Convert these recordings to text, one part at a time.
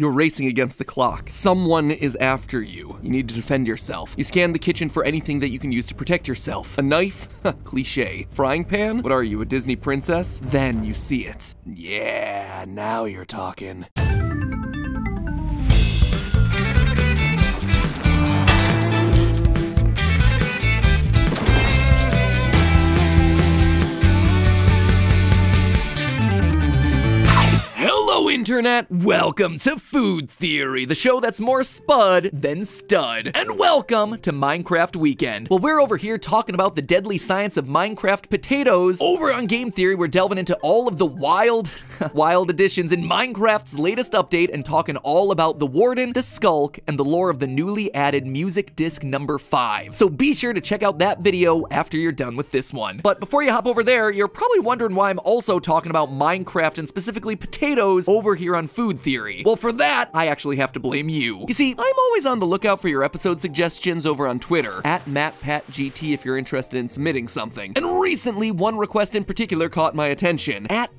You're racing against the clock. Someone is after you. You need to defend yourself. You scan the kitchen for anything that you can use to protect yourself. A knife? Cliche. Frying pan? What are you, a Disney princess? Then you see it. Yeah, now you're talking. Internet! Welcome to Food Theory, the show that's more spud than stud. And welcome to Minecraft Weekend. Well, we're over here talking about the deadly science of Minecraft potatoes. Over on Game Theory, we're delving into all of the wild, wild additions in Minecraft's latest update and talking all about the Warden, the Sculk, and the lore of the newly added Music Disc number 5. So be sure to check out that video after you're done with this one. But before you hop over there, you're probably wondering why I'm also talking about Minecraft and specifically potatoes over here on Food Theory. Well, for that, I actually have to blame you. You see, I'm always on the lookout for your episode suggestions over on Twitter, at MatPatGT if you're interested in submitting something. And recently, one request in particular caught my attention. At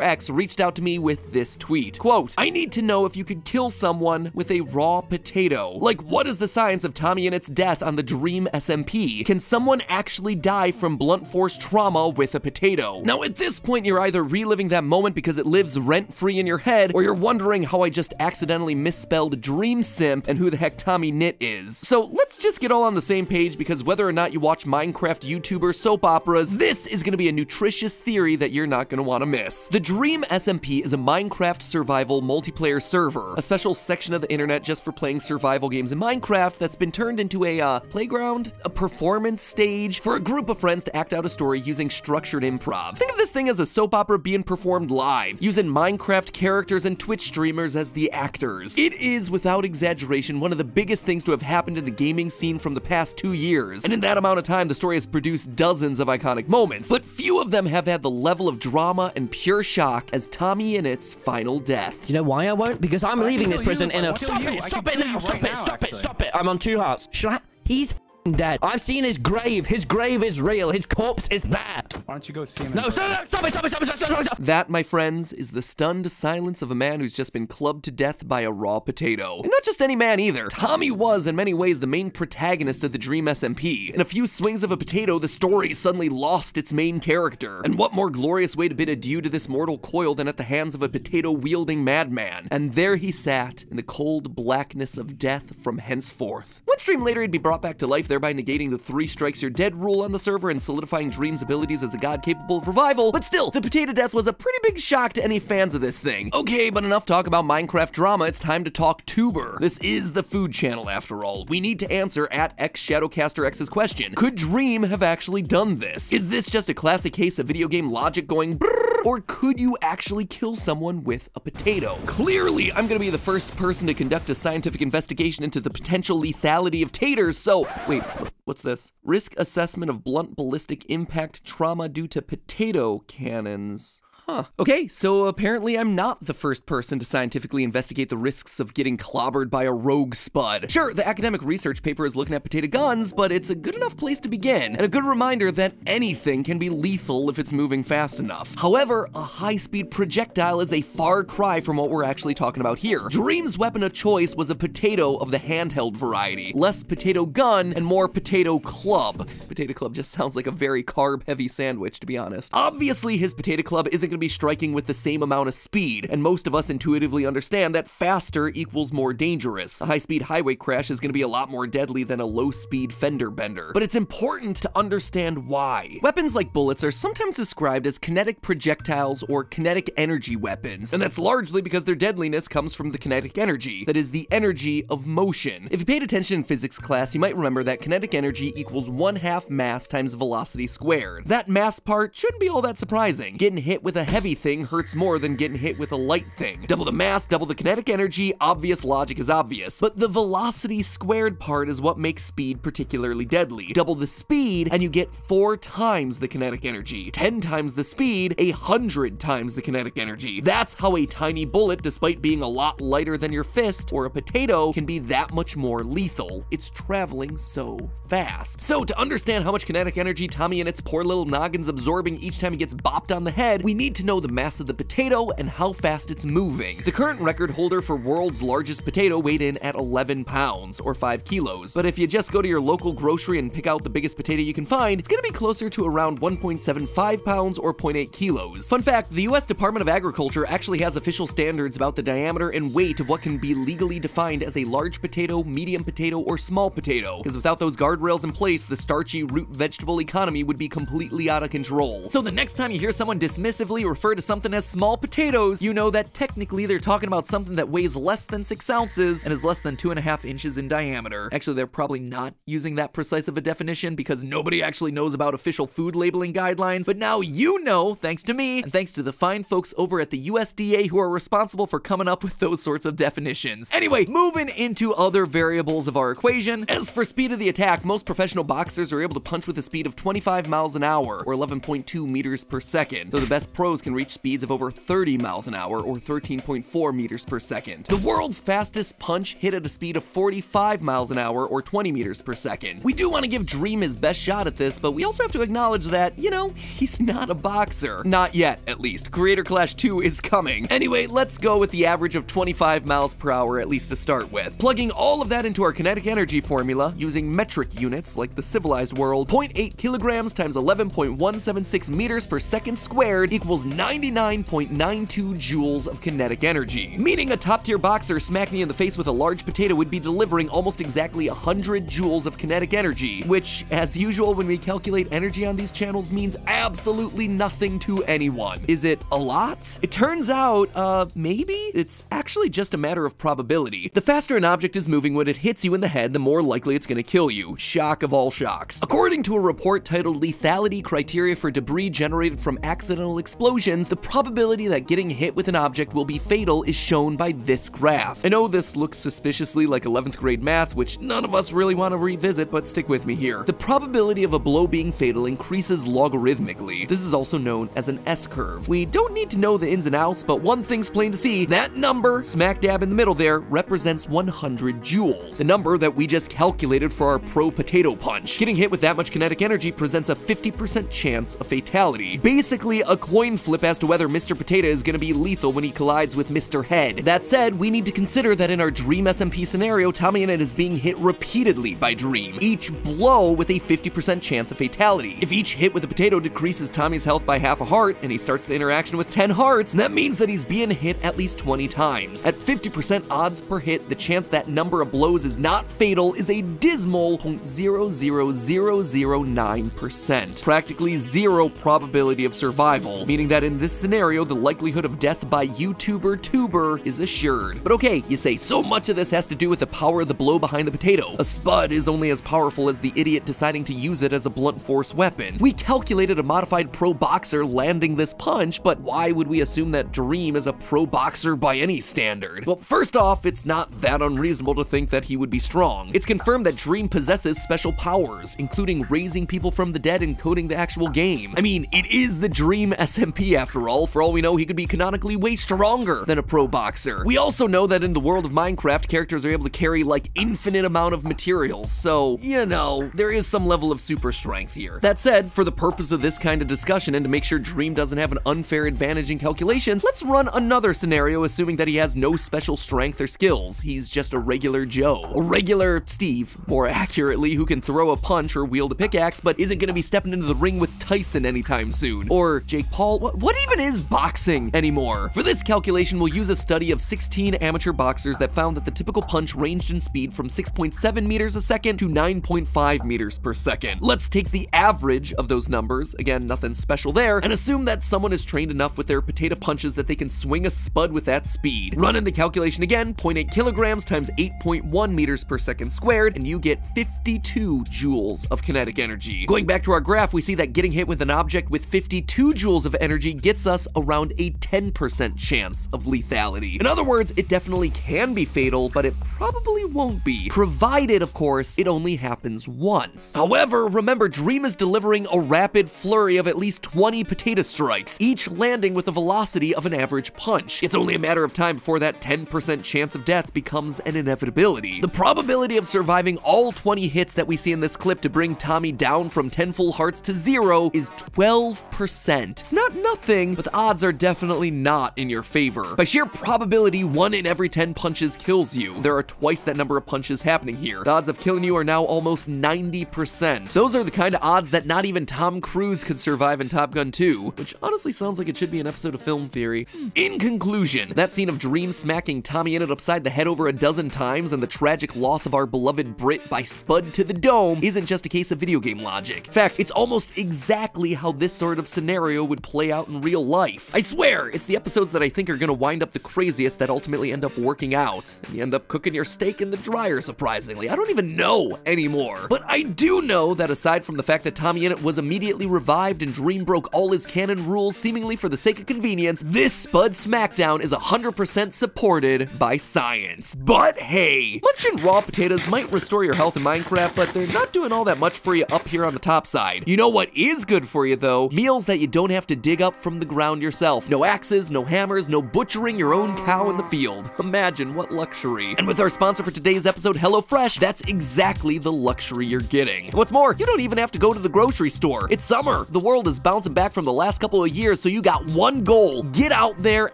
XShadowcasterX reached out to me with this tweet. Quote, I need to know if you could kill someone with a raw potato. Like, what is the science of Tommy Innit's death on the Dream SMP? Can someone actually die from blunt force trauma with a potato? Now, at this point, you're either reliving that moment because it lives rent free in your head, or you're wondering how I just accidentally misspelled Dream Simp and who the heck Tommy Knit is. So let's just get all on the same page because whether or not you watch Minecraft YouTuber soap operas, this is gonna be a nutritious theory that you're not gonna wanna miss. The Dream SMP is a Minecraft survival multiplayer server, a special section of the internet just for playing survival games in Minecraft that's been turned into a uh, playground, a performance stage for a group of friends to act out a story using structured improv. Think of this thing as a soap opera being performed live, using Minecraft characters and Twitch streamers as the actors. It is, without exaggeration, one of the biggest things to have happened in the gaming scene from the past two years. And in that amount of time, the story has produced dozens of iconic moments, but few of them have had the level of drama and pure shock as Tommy Innit's final death. You know why I won't? Because I'm leaving this prison in a... Stop it! Stop it now! Stop it! Stop it! Stop it! I'm on two hearts. Should I? He's f***ing dead. I've seen his grave. His grave is real. His corpse is there. Why don't you go see him? No, stop, no, stop it! Stop it! Stop it! Stop it! Stop it! Stop! That, my friends, is the stunned silence of a man who's just been clubbed to death by a raw potato. And not just any man either. Tommy was, in many ways, the main protagonist of the Dream SMP. In a few swings of a potato, the story suddenly lost its main character. And what more glorious way to bid adieu to this mortal coil than at the hands of a potato wielding madman? And there he sat, in the cold blackness of death from henceforth. One stream later, he'd be brought back to life, thereby negating the three strikes you're dead rule on the server and solidifying Dream's abilities as a god capable of revival. But still, the potato death was a pretty big shock to any fans of this thing. Okay, but enough talk about Minecraft drama, it's time to talk tuber. This is the food channel after all. We need to answer at X Shadowcaster X's question. Could Dream have actually done this? Is this just a classic case of video game logic going or could you actually kill someone with a potato? Clearly, I'm gonna be the first person to conduct a scientific investigation into the potential lethality of taters, so wait, what's this? Risk assessment of blunt ballistic impact trauma due to potato cannons. Huh. Okay, so apparently I'm not the first person to scientifically investigate the risks of getting clobbered by a rogue spud. Sure, the academic research paper is looking at potato guns, but it's a good enough place to begin, and a good reminder that anything can be lethal if it's moving fast enough. However, a high-speed projectile is a far cry from what we're actually talking about here. Dream's weapon of choice was a potato of the handheld variety. Less potato gun and more potato club. Potato club just sounds like a very carb-heavy sandwich, to be honest. Obviously, his potato club isn't gonna be striking with the same amount of speed, and most of us intuitively understand that faster equals more dangerous. A high-speed highway crash is gonna be a lot more deadly than a low-speed fender bender. But it's important to understand why. Weapons like bullets are sometimes described as kinetic projectiles or kinetic energy weapons, and that's largely because their deadliness comes from the kinetic energy, that is the energy of motion. If you paid attention in physics class, you might remember that kinetic energy equals one half mass times velocity squared. That mass part shouldn't be all that surprising. Getting hit with a heavy thing hurts more than getting hit with a light thing. Double the mass, double the kinetic energy, obvious logic is obvious. But the velocity squared part is what makes speed particularly deadly. Double the speed, and you get four times the kinetic energy. Ten times the speed, a hundred times the kinetic energy. That's how a tiny bullet, despite being a lot lighter than your fist or a potato, can be that much more lethal. It's traveling so fast. So to understand how much kinetic energy Tommy Innit's poor little noggin's absorbing each time he gets bopped on the head, we need to know the mass of the potato and how fast it's moving. The current record holder for world's largest potato weighed in at 11 pounds, or 5 kilos. But if you just go to your local grocery and pick out the biggest potato you can find, it's gonna be closer to around 1.75 pounds or 0.8 kilos. Fun fact, the US Department of Agriculture actually has official standards about the diameter and weight of what can be legally defined as a large potato, medium potato, or small potato. Because without those guardrails in place, the starchy root vegetable economy would be completely out of control. So the next time you hear someone dismissively refer to something as small potatoes, you know that technically they're talking about something that weighs less than 6 ounces and is less than 2.5 inches in diameter. Actually, they're probably not using that precise of a definition because nobody actually knows about official food labeling guidelines, but now you know, thanks to me, and thanks to the fine folks over at the USDA who are responsible for coming up with those sorts of definitions. Anyway, moving into other variables of our equation. As for speed of the attack, most professional boxers are able to punch with a speed of 25 miles an hour, or 11.2 meters per second, though the best pros can reach speeds of over 30 miles an hour, or 13.4 meters per second. The world's fastest punch hit at a speed of 45 miles an hour, or 20 meters per second. We do want to give Dream his best shot at this, but we also have to acknowledge that, you know, he's not a boxer. Not yet, at least. Creator Clash 2 is coming. Anyway, let's go with the average of 25 miles per hour, at least to start with. Plugging all of that into our kinetic energy formula, using metric units like the civilized world, 0.8 kilograms times 11.176 meters per second squared equals 99.92 joules of kinetic energy. Meaning a top tier boxer smacking you in the face with a large potato would be delivering almost exactly 100 joules of kinetic energy, which, as usual when we calculate energy on these channels, means absolutely nothing to anyone. Is it a lot? It turns out, uh, maybe? It's actually just a matter of probability. The faster an object is moving when it hits you in the head, the more likely it's gonna kill you. Shock of all shocks. According to a report titled Lethality Criteria for Debris Generated from Accidental Explosions, the probability that getting hit with an object will be fatal is shown by this graph. I know oh, this looks suspiciously like 11th grade math, which none of us really want to revisit, but stick with me here. The probability of a blow being fatal increases logarithmically. This is also known as an S-curve. We don't need to know the ins and outs, but one thing's plain to see, that number, smack dab in the middle there, represents 100 joules, the number that we just calculated for our pro potato punch. Getting hit with that much kinetic energy presents a 50% chance of fatality. Basically, a coin flip as to whether Mr. Potato is gonna be lethal when he collides with Mr. Head. That said, we need to consider that in our Dream SMP scenario, Tommy Innit is being hit repeatedly by Dream, each blow with a 50% chance of fatality. If each hit with a potato decreases Tommy's health by half a heart, and he starts the interaction with 10 hearts, that means that he's being hit at least 20 times. At 50% odds per hit, the chance that number of blows is not fatal is a dismal 0.00009%. Practically zero probability of survival, meaning that in this scenario, the likelihood of death by YouTuber tuber is assured. But okay, you say, so much of this has to do with the power of the blow behind the potato. A spud is only as powerful as the idiot deciding to use it as a blunt force weapon. We calculated a modified pro boxer landing this punch, but why would we assume that Dream is a pro boxer by any standard? Well, first off, it's not that unreasonable to think that he would be strong. It's confirmed that Dream possesses special powers, including raising people from the dead and coding the actual game. I mean, it is the Dream SMP after all. For all we know, he could be canonically way stronger than a pro boxer. We also know that in the world of Minecraft, characters are able to carry like infinite amount of materials, so, you know, there is some level of super strength here. That said, for the purpose of this kind of discussion and to make sure Dream doesn't have an unfair advantage in calculations, let's run another scenario assuming that he has no special strength or skills. He's just a regular Joe. A regular Steve, more accurately, who can throw a punch or wield a pickaxe, but isn't gonna be stepping into the ring with Tyson anytime soon. Or Jake Paul. What, what even is boxing anymore? For this calculation, we'll use a study of 16 amateur boxers that found that the typical punch ranged in speed from 6.7 meters a second to 9.5 meters per second. Let's take the average of those numbers, again, nothing special there, and assume that someone is trained enough with their potato punches that they can swing a spud with that speed. Run in the calculation again, 0.8 kilograms times 8.1 meters per second squared, and you get 52 joules of kinetic energy. Going back to our graph, we see that getting hit with an object with 52 joules of energy gets us around a 10% chance of lethality. In other words, it definitely can be fatal, but it probably won't be, provided, of course, it only happens once. However, remember, Dream is delivering a rapid flurry of at least 20 potato strikes, each landing with the velocity of an average punch. It's only a matter of time before that 10% chance of death becomes an inevitability. The probability of surviving all 20 hits that we see in this clip to bring Tommy down from 10 full hearts to zero is 12%. It's not nothing, but the odds are definitely not in your favor. By sheer probability, one in every 10 punches kills you. There are twice that number of punches happening here. The odds of killing you are now almost 90%. Those are the kind of odds that not even Tom Cruise could survive in Top Gun 2, which honestly sounds like it should be an episode of Film Theory. Hmm. In conclusion, that scene of Dream smacking Tommy Innit upside the head over a dozen times and the tragic loss of our beloved Brit by Spud to the dome isn't just a case of video game logic. In fact, it's almost exactly how this sort of scenario would play out in real life. I swear, it's the episodes that I think are gonna wind up the craziest that ultimately end up working out. And you end up cooking your steak in the dryer, surprisingly. I don't even know anymore. But I do know that aside from the fact that Tommy Innit was immediately revived and Dream broke all his canon rules seemingly for the sake of convenience, this Spud Smackdown is 100% supported by science. But hey, munching raw potatoes might restore your health in Minecraft, but they're not doing all that much for you up here on the top side. You know what is good for you though? Meals that you don't have to dig up from the ground yourself. No axes, no hammers, no butchering your own cow in the field. Imagine what luxury. And with our sponsor for today's episode, HelloFresh, that's exactly the luxury you're getting. And what's more, you don't even have to go to the grocery store. It's summer. The world is bouncing back from the last couple of years, so you got one goal. Get out there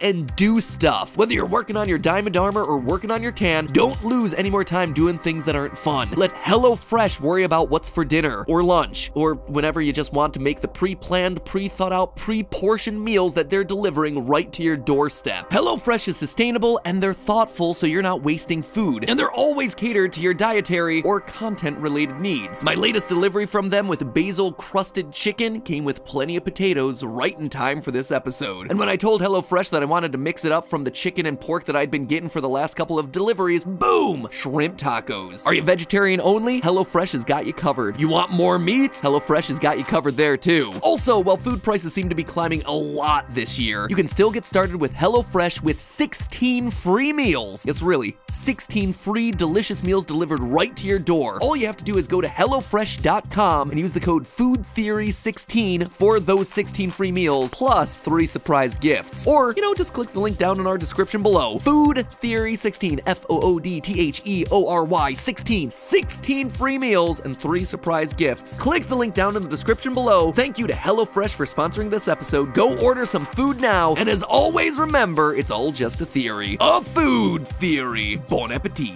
and do stuff. Whether you're working on your diamond armor or working on your tan, don't lose any more time doing things that aren't fun. Let HelloFresh worry about what's for dinner or lunch or whenever you just want to make the pre-planned, pre-thought out, pre-portioned meals that they're delivering right to your doorstep. HelloFresh is sustainable and they're thoughtful so you're not wasting food. And they're always catered to your dietary or content related needs. My latest delivery from them with basil crusted chicken came with plenty of potatoes right in time for this episode. And when I told HelloFresh that I wanted to mix it up from the chicken and pork that I'd been getting for the last couple of deliveries, boom! Shrimp tacos. Are you vegetarian only? HelloFresh has got you covered. You want more meat? HelloFresh has got you covered there too. Also, while food prices seem to be climbing a lot this year, you can still get started with HelloFresh with 16 free meals. Yes, really, 16 free delicious meals delivered right to your door. All you have to do is go to HelloFresh.com and use the code FoodTheory16 for those 16 free meals, plus three surprise gifts. Or, you know, just click the link down in our description below. Food Theory 16, F O O D T H E O R Y 16, 16 free meals and three surprise gifts. Click the link down in the description below. Thank you to HelloFresh for sponsoring this episode. So go order some food now, and as always, remember, it's all just a theory. A food theory. Bon appetit.